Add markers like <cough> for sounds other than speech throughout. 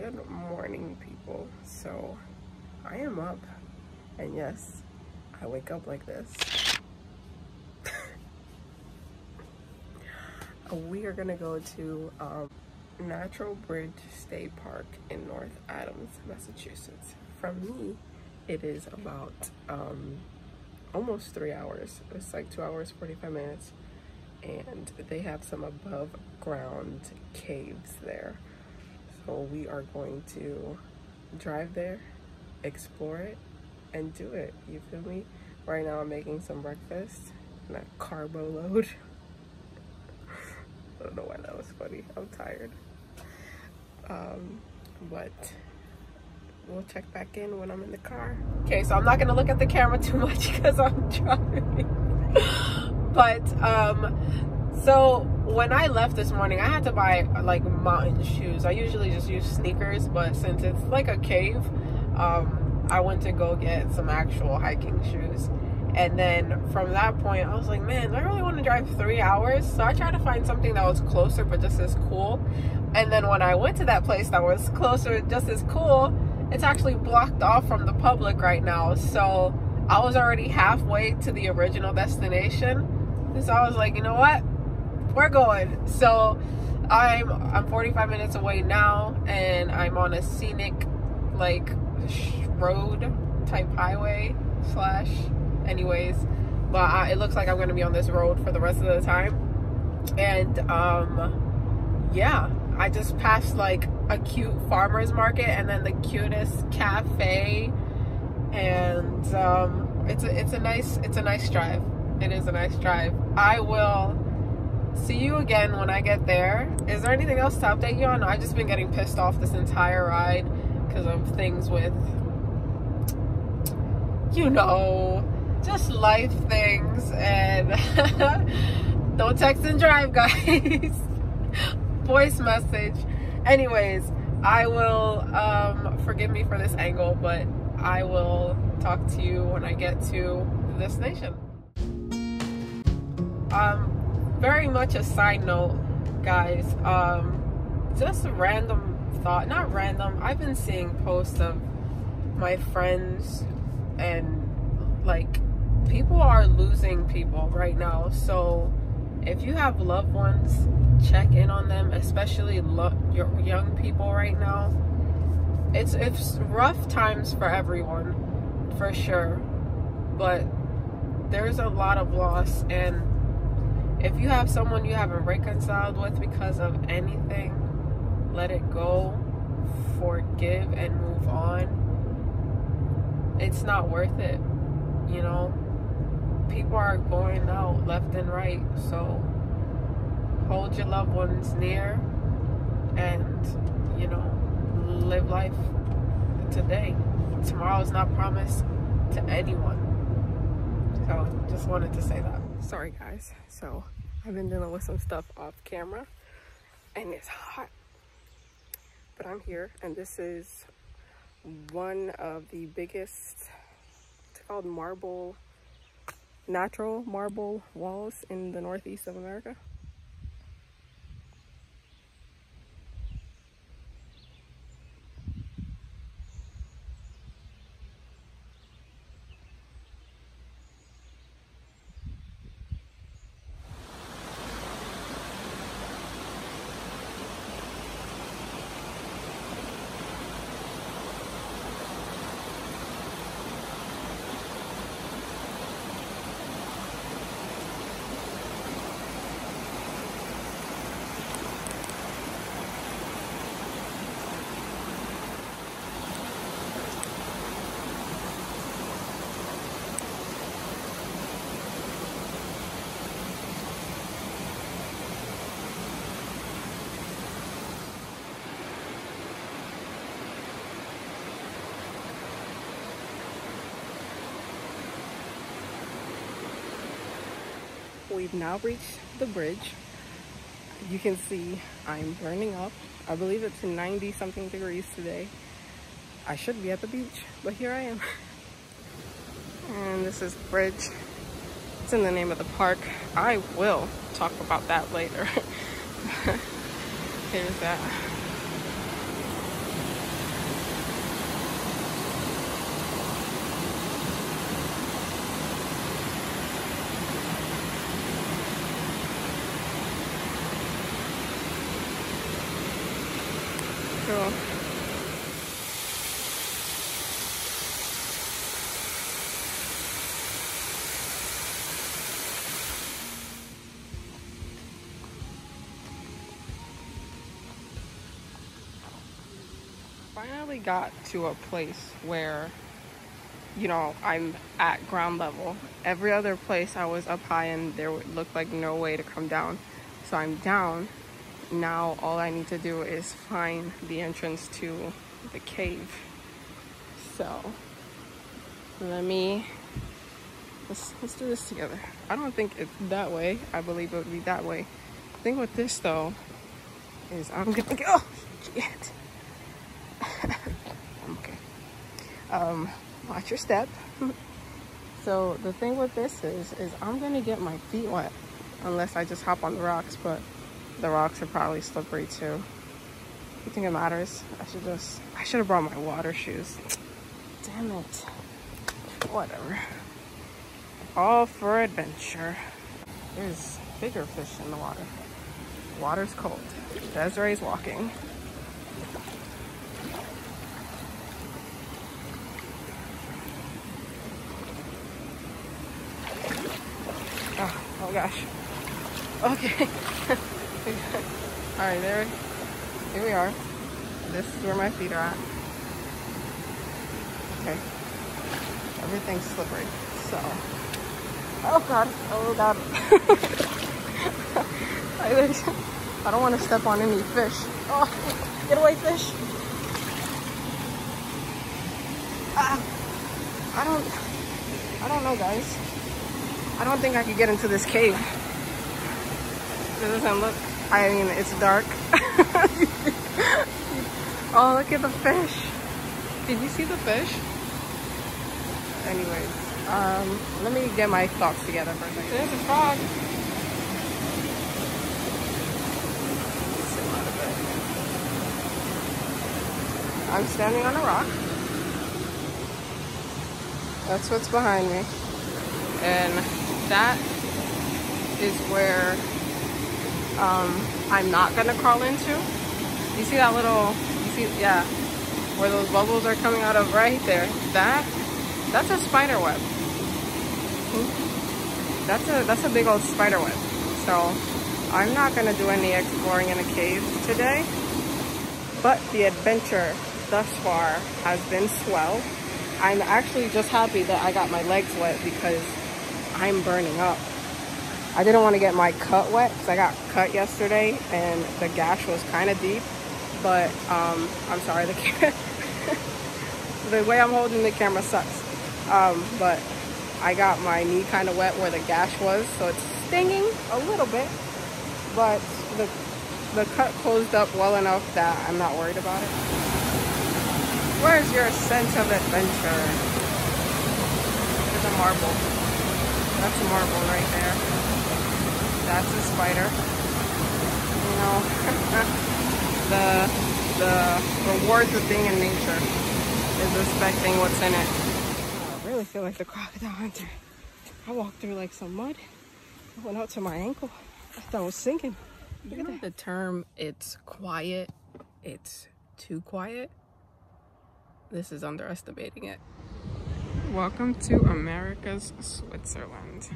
Good morning, people. So, I am up, and yes, I wake up like this. <laughs> we are gonna go to um, Natural Bridge State Park in North Adams, Massachusetts. From me, it is about um, almost three hours. It's like two hours, 45 minutes. And they have some above ground caves there. So we are going to drive there, explore it, and do it. You feel me? Right now I'm making some breakfast and a carbo load. <laughs> I don't know why that was funny. I'm tired. Um, but we'll check back in when I'm in the car. Okay, so I'm not gonna look at the camera too much <laughs> because I'm driving. <laughs> but um, so when I left this morning, I had to buy like mountain shoes. I usually just use sneakers, but since it's like a cave, um, I went to go get some actual hiking shoes. And then from that point, I was like, man, I really want to drive three hours. So I tried to find something that was closer, but just as cool. And then when I went to that place that was closer, just as cool, it's actually blocked off from the public right now. So I was already halfway to the original destination. So I was like, you know what? We're going. So I'm I'm 45 minutes away now, and I'm on a scenic like road type highway slash. Anyways, but I, it looks like I'm gonna be on this road for the rest of the time, and um, yeah, I just passed like a cute farmers market and then the cutest cafe, and um, it's a it's a nice it's a nice drive. It is a nice drive. I will see you again when I get there. Is there anything else to update you on? I've just been getting pissed off this entire ride because of things with, you know, just life things. And <laughs> don't text and drive, <laughs> guys. Voice message. Anyways, I will, um, forgive me for this angle, but I will talk to you when I get to the destination. Um, very much a side note, guys. Um, just a random thought, not random. I've been seeing posts of my friends and like people are losing people right now. So if you have loved ones, check in on them, especially lo- your young people right now. It's it's rough times for everyone, for sure. But there's a lot of loss and if you have someone you haven't reconciled with because of anything, let it go, forgive, and move on. It's not worth it. You know, people are going out left and right, so hold your loved ones near and, you know, live life today. Tomorrow is not promised to anyone. So, just wanted to say that sorry guys. So i've been dealing with some stuff off camera and it's hot. But i'm here and this is one of the biggest it's called marble natural marble walls in the northeast of america we've now reached the bridge. You can see I'm burning up. I believe it's 90 something degrees today. I should be at the beach, but here I am. <laughs> And this is bridge. It's in the name of the park. I will talk about that later. <laughs> Here's that. Cool. Finally got to a place where you know, I'm at ground level. Every other place I was up high and there looked like no way to come down. So I'm down. Now all I need to do is find the entrance to the cave. So let me, let's, let's do this together. I don't think it's that way. I believe it would be that way. The thing with this though is I'm gonna go, oh, <laughs> shit. <laughs> okay. Um, watch your step. <laughs> so the thing with this is, is I'm gonna get my feet wet unless I just hop on the rocks, but the rocks are probably slippery too. You think it matters? I should just, I should have brought my water shoes. Damn it. Whatever. All for adventure. There's bigger fish in the water. Water's cold. Desiree's walking. Oh, oh gosh. Okay. <laughs> <laughs> All right, there, here we are. This is where my feet are at. Okay. Everything's slippery. So, oh God, oh God. <laughs> I don't want to step on any fish. Oh, get away, fish. Ah, I don't, I don't know, guys. I don't think I could get into this cave. It doesn't look, I mean, it's dark. <laughs> oh, look at the fish. Did you see the fish? Anyways, um, let me get my thoughts together for a second. There's a frog. I'm standing on a rock. That's what's behind me. And that is where um, I'm not gonna crawl into. You see that little, you see, yeah, where those bubbles are coming out of right there. That, that's a spider web. That's a, that's a big old spider web. So I'm not gonna do any exploring in a cave today, but the adventure thus far has been swell. I'm actually just happy that I got my legs wet because I'm burning up. I didn't want to get my cut wet because I got cut yesterday and the gash was kind of deep. But um, I'm sorry, the <laughs> the way I'm holding the camera sucks. Um, but I got my knee kind of wet where the gash was, so it's stinging a little bit. But the the cut closed up well enough that I'm not worried about it. Where's your sense of adventure? There's a marble. That's a marble right there. That's a spider. You know, <laughs> the the rewards of being in nature is respecting what's in it. I really feel like the crocodile hunter. I walked through like some mud. I went out to my ankle. I thought I was sinking. Look you know the term it's quiet, it's too quiet? This is underestimating it. Welcome to America's Switzerland.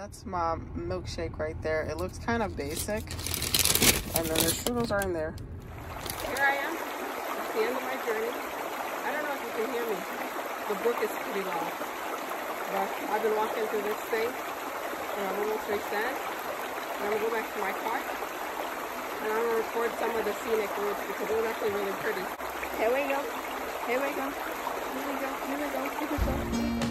That's my milkshake right there. It looks kind of basic. And then the strudels are in there. Here I am. It's the end of my journey. I don't know if you can hear me. The book is pretty long. But I've been walking through this thing. And I'm almost reached that. And I'm gonna go back to my car. And I'm gonna record some of the scenic routes because it was actually really pretty. Here we go. Here we go. Here we go. Here we go. Here we go.